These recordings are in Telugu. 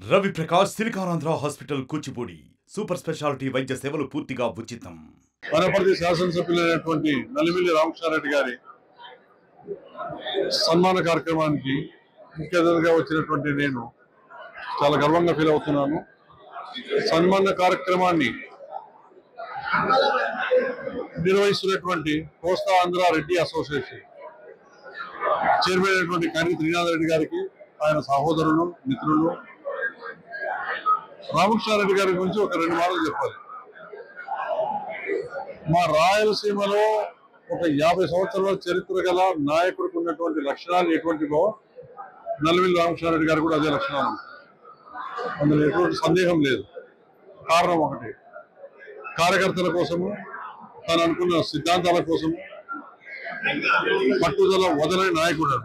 Ravi Prakash SiliconAndhra hospital Kuchipudi super speciality వైద్య సేవలు పూర్తిగా ఉచితం. వనపర్తి శాసనసభ్యులైనటువంటి నలిమిల్లి రామకృష్ణారెడ్డి గారి సన్మాన కార్యక్రమానికి ముఖ్య అతిథిగా వచ్చినటువంటి నేను చాలా గర్వంగా ఫీల్ అవుతున్నాను. సన్మాన కార్యక్రమాన్ని నిర్వహిస్తున్నటువంటి కోస్తా ఆంధ్ర రెడ్డి అసోసియేషన్ చైర్మన్ అయినటువంటి కర్రి శ్రీనాథ్ రెడ్డి గారికి ఆయన సహోదరులు మిత్రులు రామకృష్ణారెడ్డి గారి గురించి ఒక రెండు మాటలు చెప్పాలి. మా రాయలసీమలో ఒక యాభై సంవత్సరాల చరిత్ర గల నాయకుడికి ఉన్నటువంటి లక్షణాలు ఎటువంటివో నల్లవిల్లి రామకృష్ణారెడ్డి గారు కూడా అదే లక్షణాలు అందులో ఎటువంటి సందేహం లేదు. కారణం ఒకటి. కార్యకర్తల కోసము తను అనుకున్న సిద్ధాంతాల కోసము పట్టుదల వదలని నాయకుడు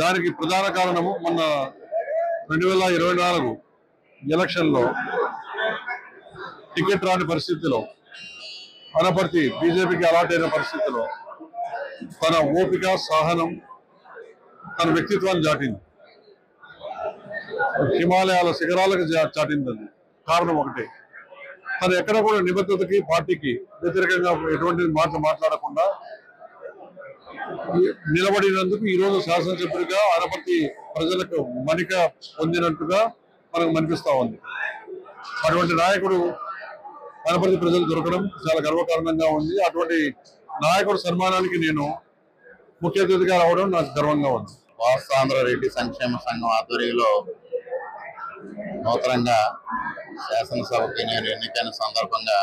దానికి ప్రధాన కారణము మొన్న రెండు వేల ఇరవై నాలుగు ఎలక్షన్లో టికెట్ రాని పరిస్థితిలో వనపర్తి బీజేపీకి అలాటైన పరిస్థితిలో తన ఓపిక సహనం తన వ్యక్తిత్వాన్ని చాటింది. హిమాలయాల శిఖరాలకు చాటిందని కారణం ఒకటే. తను ఎక్కడ కూడా నిబద్ధతకి పార్టీకి వ్యతిరేకంగా ఎటువంటి మాటలు మాట్లాడకుండా నిలబడినందుకు ఈ రోజు శాసనసభ్యుడిగా అనపర్తి ప్రజలకు మనిక పొందినట్టుగా మనకు కనిపిస్తా ఉంది. అటువంటి నాయకుడు అనపర్తి ప్రజలు దొరకడం చాలా గర్వకారణంగా ఉంది. అటువంటి నాయకుడు సన్మానానికి నేను ముఖ్య అతిథిగా రావడం నాకు గర్వంగా ఉంది. వాస్తాంధ్ర రెడ్డి సంక్షేమ సంఘం ఆధ్వర్యంలో నూతనంగా శాసనసభకి నేను ఎన్నికైన సందర్భంగా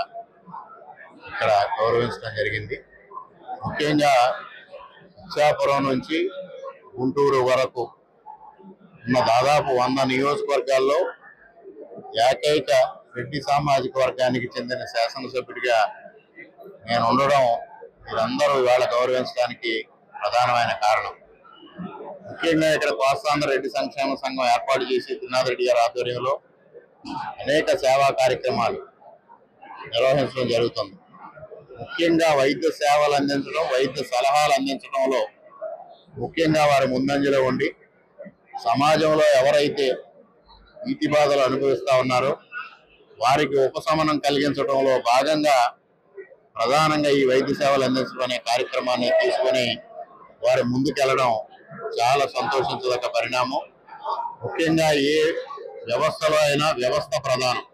ఇక్కడ గౌరవించడం జరిగింది. ముఖ్యంగా ఇచ్చాపురం నుంచి గుంటూరు వరకు ఉన్న దాదాపు వంద నియోజకవర్గాల్లో ఏకైక రెడ్డి సామాజిక వర్గానికి చెందిన శాసనసభ్యుడిగా నేను ఉండడం మీరందరూ ఇవాళ గౌరవించడానికి ప్రధానమైన కారణం. ముఖ్యంగా ఇక్కడ కోస్తాంధ్ర రెడ్డి సంక్షేమ సంఘం ఏర్పాటు చేసి త్రినాథ్ రెడ్డి గారి ఆధ్వర్యంలో అనేక సేవా కార్యక్రమాలు నిర్వహించడం జరుగుతుంది. ముఖ్యంగా వైద్య సేవలు అందించడం వైద్య సలహాలు అందించడంలో ముఖ్యంగా వారి ముందంజలో ఉండి సమాజంలో ఎవరైతే నీతి బాధలు అనుభవిస్తూ ఉన్నారో వారికి ఉపశమనం కలిగించడంలో భాగంగా ప్రధానంగా ఈ వైద్య సేవలు అందించడం అనే కార్యక్రమాన్ని తీసుకొని వారి ముందుకెళ్ళడం చాలా సంతోషించదగ్గ పరిణామం. ముఖ్యంగా ఏ వ్యవస్థలో అయినా వ్యవస్థ ప్రధానం.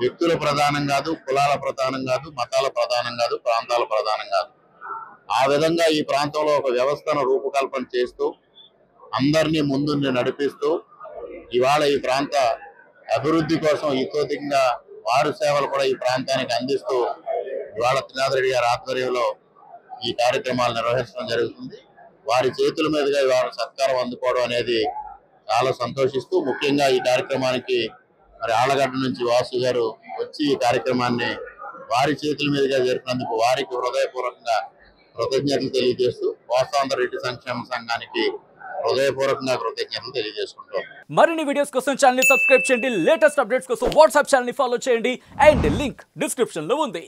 వ్యక్తుల ప్రధానం కాదు కులాల ప్రధానం కాదు మతాల ప్రధానం కాదు ప్రాంతాల ప్రధానం కాదు. ఆ విధంగా ఈ ప్రాంతంలో ఒక వ్యవస్థను రూపకల్పన చేస్తూ అందరినీ ముందుండి నడిపిస్తూ ఇవాళ ఈ ప్రాంత అభివృద్ధి కోసం ఇతోధికంగా వారు సేవలు కూడా ఈ ప్రాంతానికి అందిస్తూ ఇవాళ త్రినాథరెడ్డి గారి ఆధ్వర్యంలో ఈ కార్యక్రమాలు నిర్వహించడం జరుగుతుంది. వారి చేతుల మీదుగా ఇవాళ సత్కారం అందుకోవడం అనేది చాలా సంతోషిస్తూ ముఖ్యంగా ఈ కార్యక్రమానికి మరి ఆళ్ళగడ్డ నుంచి వాసు గారు వచ్చి ఈ కార్యక్రమాన్ని వారి చేతుల మీదుగా జరిపినందుకు వారికి హృదయపూర్వకంగా కృతజ్ఞతలు తెలియజేస్తూ కోస్తాంధ్ర రెడ్డి సంక్షేమ సంఘానికి హృదయపూర్వకంగా కృతజ్ఞతలు తెలియజేసుకుంటాం మరిన్ని వీడియోస్ కోసం ఛానల్ సబ్స్క్రైబ్ చేయండి. లేటెస్ట్ అప్డేట్స్ కోసం వాట్సాప్ ఛానల్ ఫాలో చేయండి. అండ్ లింక్ డిస్క్రిప్షన్లో ఉంది.